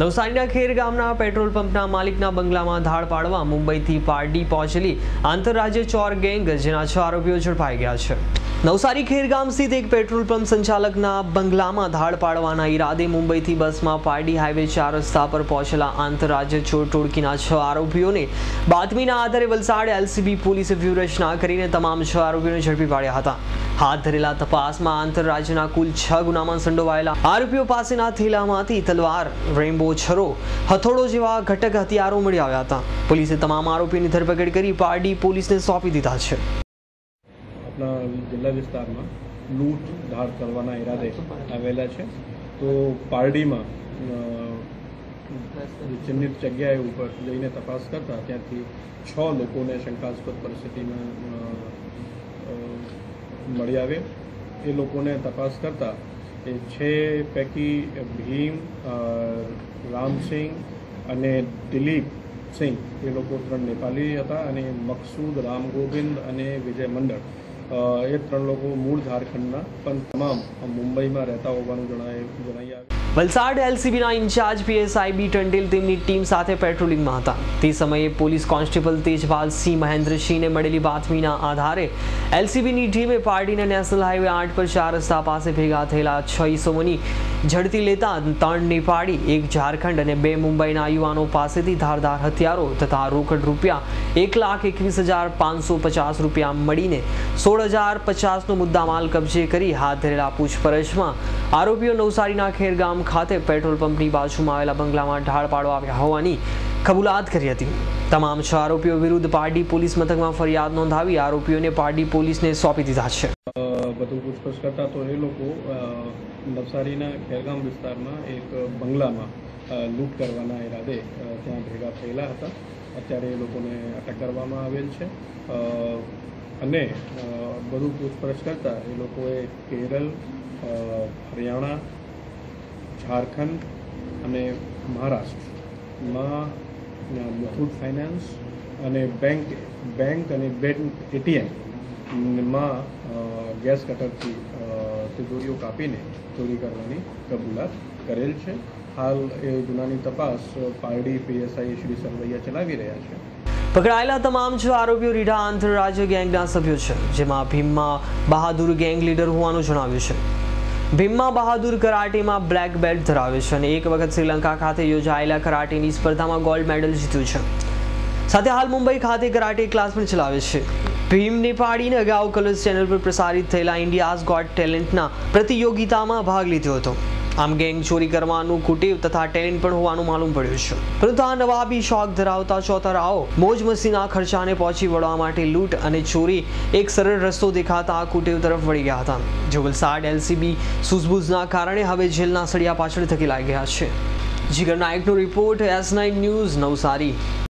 નવસારીના ખેર ગામના પેટ્રોલ પંપના માલિકના બંગલામાં ધાડ પાડવા મુંબઈથી પારડી પહોંચેલી આંતરરાજ્ય ચોર ગેંગ જેના છ આરોપીઓ ઝડપાઈ ગયા છે. નવસારી ખેર ગામ સ્થિત એક પેટ્રોલ પંપ સંચાલકના બંગલામાં ધાડ પાડવાના ઈરાદે મુંબઈથી બસમાં પારડી હાઈવે ચાર રસ્તા પર પહોંચેલા આંતરરાજ્ય ચોર ટોળકીના છ આરોપીઓને બાતમીના આધારે વલસાડ એલસીબી પોલીસે વ્યૂહરચના કરીને તમામ છ આરોપીઓને ઝડપી પાડ્યા હતા. હાથ ધરેલા તપાસમાં આંતરરાજ્યના કુલ છ ગુનામાં સંડોવાયેલા આરોપીઓ પાસેના થેલામાંથી તલવાર રેમ્બો છરો, હથોડો જેવા ઘટક હથિયારો મળી આવ્યા હતા. પોલીસે તમામ આરોપીની ધરપકડ કરી પારડી પોલીસને સોંપી દીધા છે. આપણા જિલ્લા વિસ્તારમાં લૂંટ ધાર કરવાના ઈરાદે આવેલા છે. તો પારડીમાં ચિહ્નિત જગ્યાએ ઉપર જઈને તપાસ કરતા ત્યાંથી છ લોકોને શંકાસ્પદ પરિસ્થિતિમાં મળી આવે. એ લોકોને તપાસ કરતા એ છે પૈકી ભીમ રામસિંહ અને દિલીપ સિંહ. એ લોકો ત્રણ નેપાલી હતા અને મકસૂદ, રામ ગોવિંદ અને વિજય મંડળ. એ ત્રણ લોકો મૂળ ઝારખંડના. પણ તમામ મુંબઈમાં રહેતા હોવાનું જણાય, જણાઈ આવે. વલસાડ એલસીબીના ઇન્ચાર્જ પીએસઆઈ બી ટંડેલ તેમની ટીમ સાથે પેટ્રોલિંગમાં હતા. તે સમયે પોલીસ કોન્સ્ટેબલ તેજપાલ સિંહ મહેન્દ્રસિંહને મળેલી બાતમીના આધારે એલસીબીની ટીમે પાર્ટીને નેશનલ હાઈવે આઠ પર ચાર રસ્તા પાસે ભેગા થયેલા છ ઈસમોની ઝડપી લેતા ત્રણ નેપાળી એક ઝારખંડ અને બે મુંબઈના યુવાનો પાસેથી ધારદાર હથિયારો તથા રોકડ રૂપિયા એક લાખ એકવીસ હજાર પાંચસો પચાસ રૂપિયા મળીને સોળ હજાર પચાસનો મુદ્દામાલ કબજે કરી હાથ ધરેલા પૂછપરછમાં આરોપીઓ નવસારીના ખેરગામ ખાતે પેટ્રોલ પંપની બાજુમાં આવેલા બંગલામાં ઢાળ પાડવા આવ્યા હોવાની કબૂલાત કરી હતી. તમામ છ આરોપીઓ વિરુદ્ધ પારડી પોલીસ મથકમાં ફરિયાદ નોંધાવી આરોપીઓને પારડી પોલીસને સોંપી દીધા છે. બધું પૂછપરછ કરતા તો એ લોકો નવસારીના ખેરગામ વિસ્તારમાં એક બંગલામાં લૂંટ કરવાના ઈરાદે ત્યાં ભેગા થયેલા હતા. અત્યારે એ લોકોને અટક કરવામાં આવેલ છે. અને બધું પૂછપરછ કરતાં એ લોકોએ કેરળ હરિયાણા, ઝારખંડ અને મહારાષ્ટ્રમાં મુથુટ ફાઇનાન્સ અને બેંક બેંક અને બેંક એટીએમમાં ગેસ કટરથી તિજોરીઓ કાપીને ચોરી કરવાની કબૂલાત કરેલ છે. હાલ એ ગુનાની તપાસ પારડી પીએસઆઈ શ્રી સરવૈયા ચલાવી રહ્યા છે. પકડાયેલા તમામ છ આરોપીઓ રીઢા આંતરરાજ્ય ગેંગના સભ્યો છે, જેમાં ભીમમાં બહાદુર ગેંગ લીડર હોવાનું જણાવ્યું છે. ભીમમાં બહાદુર કરાટેમાં બ્લેક બેલ્ટ ધરાવે છે અને એક વખત શ્રીલંકા ખાતે યોજાયેલા કરાટેની સ્પર્ધામાં ગોલ્ડ મેડલ જીત્યું છે. સાથે હાલ મુંબઈ ખાતે કરાટે ક્લાસ પણ ચલાવે છે. ભીમ નેપાળીને અગાઉ કલર્સ ચેનલ પર પ્રસારિત થયેલા ઇન્ડિયાઝ ગોટ ટેલેન્ટના પ્રતિયોગિતામાં ભાગ લીધો હતો. આમ ગેંગ ચોરી કરવાનું કુટીવ તથા ટેલેન્ટ પણ હોવાનું માલુમ પડ્યું છે. પરંતુ આ નવાબી શોખ ધરાવતા ચોતરાઓ મોજ મસ્તીના ખર્ચાને પહોંચી વળવા માટે લૂંટ અને ચોરી એક સરળ રસ્તો દેખાતા આ કુટીવ તરફ વળી ગયા હતા. જો વલસાડ, એલસીબી સૂઝબૂઝના કારણે હવે જેલના સળિયા પાછળ થકી લાગ્યા છે. Jigar નાયકનો report S nine news Navsari.